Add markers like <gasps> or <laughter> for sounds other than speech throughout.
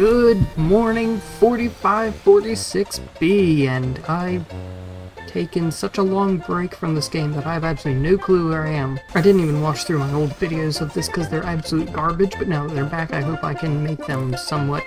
Good morning, 4546B, and I've taken such a long break from this game that I have absolutely no clue where I am. I didn't even watch through my old videos of this because they're absolute garbage, but now that they're back, I hope I can make them somewhat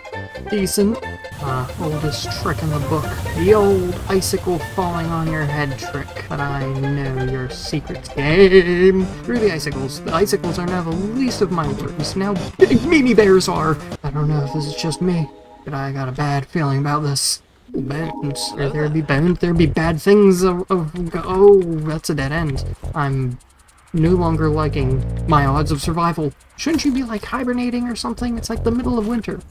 decent. Uh, oldest trick in the book. The old icicle falling on your head trick. But I know your secrets game. Through the icicles. The icicles are now the least of my worries. Now big Bears are. I don't know if this is just me, but I got a bad feeling about this. Bones. Or there be bones. There be bad things of, of oh, that's a dead end. I'm no longer liking my odds of survival. Shouldn't you be like hibernating or something? It's like the middle of winter. <laughs>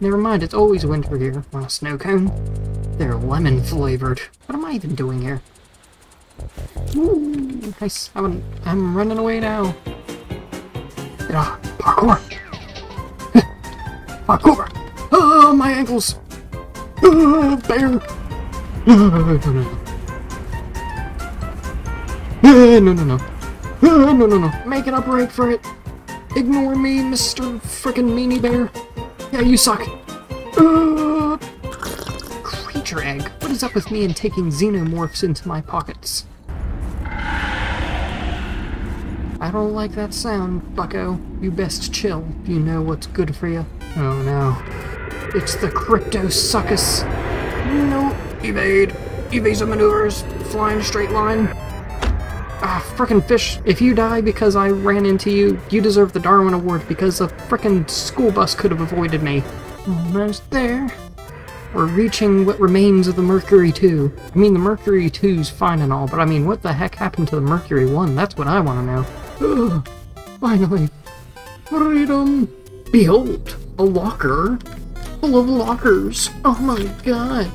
Never mind, it's always winter here. Want a snow cone? They're lemon flavored. What am I even doing here? Ooh, nice. I'm, I'm running away now. Ah, parkour! <laughs> parkour! Oh, my ankles! Ah, oh, bear! Ah. Ah, no, no, no. no, no, no. no, no, no. Making a break for it. Ignore me, Mr. Frickin' Meanie Bear. Yeah, you suck. Uh, creature egg. What is up with me and taking xenomorphs into my pockets? I don't like that sound, bucko. You best chill. You know what's good for you. Oh no. It's the Cryptosuchus. No. Evade. Evasive maneuvers. Flying straight line. Ah, frickin' fish. If you die because I ran into you, you deserve the Darwin Award because a frickin' school bus could have avoided me. Almost there. We're reaching what remains of the Mercury 2. I mean, the Mercury 2's fine and all, but I mean, what the heck happened to the Mercury 1? That's what I want to know. Ugh, finally. Freedom! Behold, a locker full of lockers. Oh my god.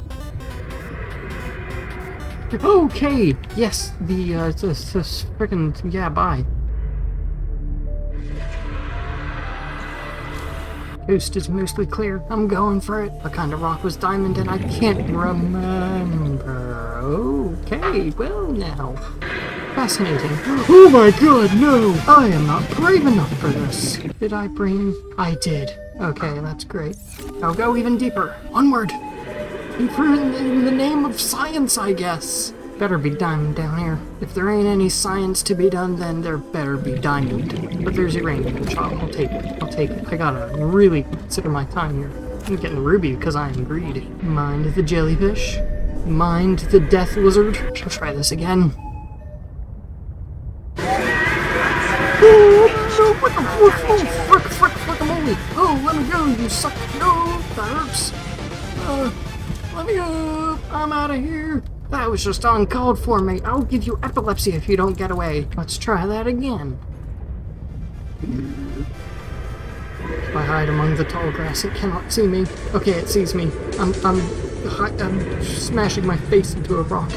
Okay, yes, the, uh, this, this frickin', yeah, bye. Coast is mostly clear. I'm going for it. What kind of rock was diamond and I can't remember. Okay, well now. Fascinating. Oh my god, no! I am not brave enough for this. Did I bring... I did. Okay, that's great. I'll go even deeper. Onward! Deeper in, in the name of science, I guess. Better be diamond down here. If there ain't any science to be done, then there better be diamond. But there's uranium, which I'll, I'll take it. I'll take it. I gotta really consider my time here. I'm getting ruby because I am greedy. Mind the jellyfish. Mind the death lizard. I'll try this again. Oh, let me go, you suck. No, that. Uh, let me go. I'm out of here. That was just uncalled for, mate. I'll give you epilepsy if you don't get away. Let's try that again. If I hide among the tall grass, it cannot see me. Okay, it sees me. I'm, I'm, I'm smashing my face into a rock.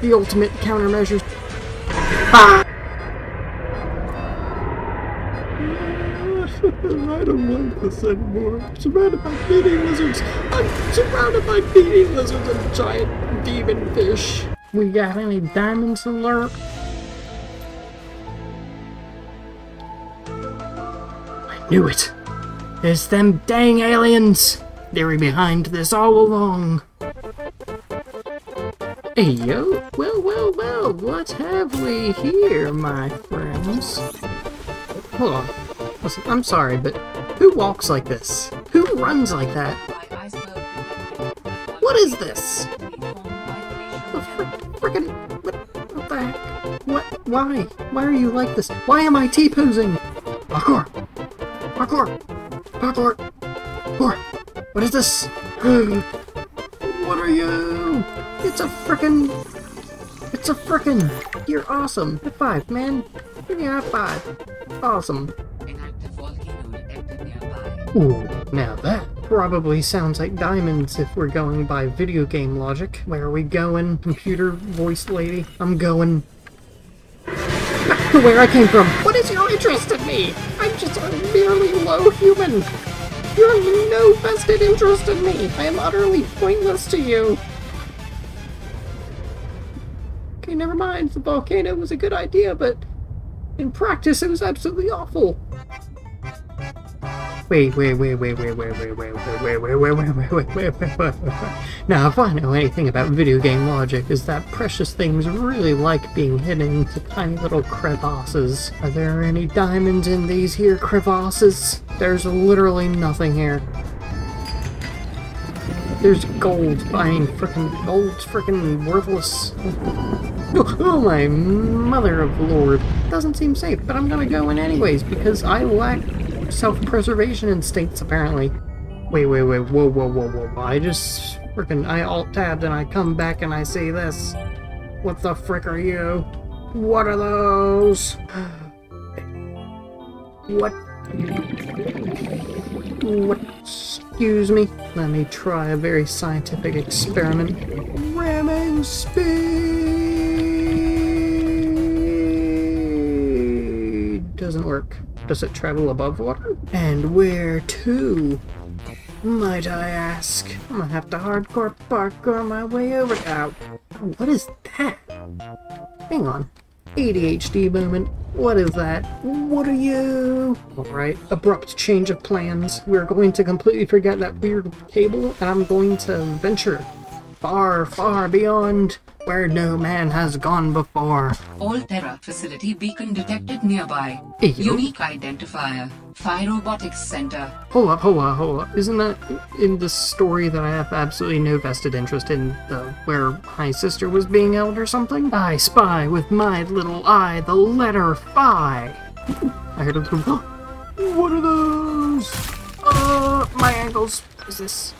The ultimate countermeasure. Ah! I don't like this anymore. I'm surrounded by feeding lizards. I'm surrounded by feeding lizards and giant demon fish. We got any diamonds alert? I knew it. It's them dang aliens. They were behind this all along. Hey yo, well, well, well, what have we here, my friends? On. Listen, I'm sorry, but who walks like this? Who runs like that? What is this? The frickin' what, what the heck? What? Why? Why are you like this? Why am I T-posing? Parkour! Parkour! Parkour! Parkour! What is this? <gasps> what are you? It's a frickin' It's a frickin' You're awesome! High five, man! Give me a high five! Awesome! Ooh, now that probably sounds like diamonds if we're going by video game logic. Where are we going, computer voice lady? I'm going back <laughs> to where I came from. What is your interest in me? I'm just a merely low human. You have no vested interest in me. I am utterly pointless to you. Okay, never mind. The volcano was a good idea, but in practice it was absolutely awful. Wait, wait, wait, wait, wait, wait, wait, wait, wait, wait, wait, wait, wait, wait, wait, wait, wait, wait. Now, if I know anything about video game logic, is that precious things really like being hidden into tiny little crevasses. Are there any diamonds in these here crevasses? There's literally nothing here. There's gold. I mean, frickin' gold's frickin' worthless. Oh, oh my mother of lord. Doesn't seem safe, but I'm gonna go in anyways because I lack self-preservation instincts apparently. Wait, wait, wait, whoa, whoa, whoa, whoa. I just frickin' I alt-tabbed and I come back and I see this. What the frick are you? What are those? <sighs> What? What? Excuse me. Let me try a very scientific experiment. Ramming speed doesn't work. Does it travel above water? And where to? Might I ask? I'm gonna have to hardcore parkour my way over. Out. What is that? Hang on. ADHD moment. What is that? What are you? Alright, abrupt change of plans. We're going to completely forget that weird cable, and I'm going to venture far, far beyond where no man has gone before. Alterra facility beacon detected nearby. Eyo. Unique identifier. Phi Robotics Center. Hold up, hold up, hold up. Isn't that in the story that I have absolutely no vested interest in, the where my sister was being held or something? I spy with my little eye the letter Phi. I heard a little. <gasps> What are those? Uh, my ankles. What is this?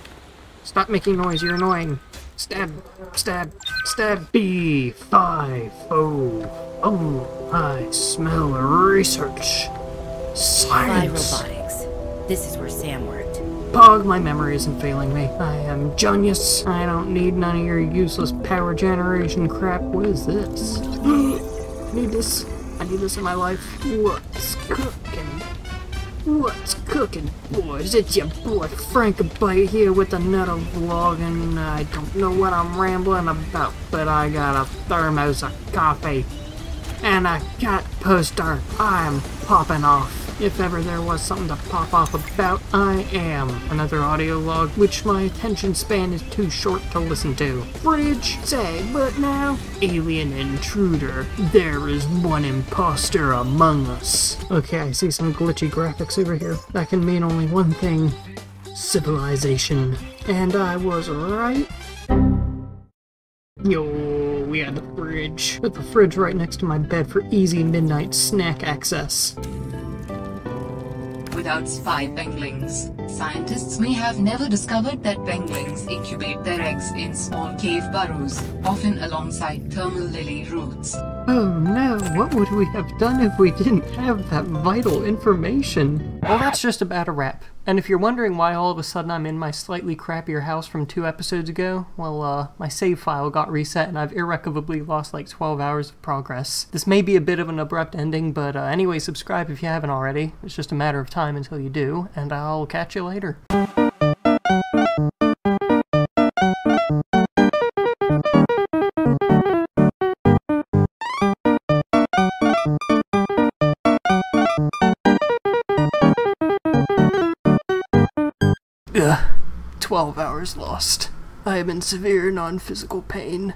Stop making noise. You're annoying. Stab, stab, stab. B five oh oh. I smell research. Fly Science. Robotics. This is where Sam worked. Pog, my memory isn't failing me. I am genius. I don't need none of your useless power generation crap. What is this? <gasps> I need this. I need this in my life. What's cooking? What's cooking, boys? It's your boy Frankabyte here with another vlog, and I don't know what I'm rambling about, but I got a thermos of coffee and a cat poster. I'm popping off. If ever there was something to pop off about, I am. Another audio log, which my attention span is too short to listen to. Fridge, say, but now, alien intruder. There is one imposter among us. Okay, I see some glitchy graphics over here. That can mean only one thing. Civilization. And I was right. Yo, got the fridge. Put the fridge right next to my bed for easy midnight snack access. Without spy penguins, scientists may have never discovered that penguins incubate their eggs in small cave burrows, often alongside thermal lily roots. Oh no, what would we have done if we didn't have that vital information? Well, that's just about a wrap. And if you're wondering why all of a sudden I'm in my slightly crappier house from two episodes ago, well, uh, my save file got reset and I've irrecoverably lost like 12 hours of progress. This may be a bit of an abrupt ending, but uh, anyway, subscribe if you haven't already. It's just a matter of time until you do, and I'll catch you later. 12 hours lost. I am in severe non physical pain.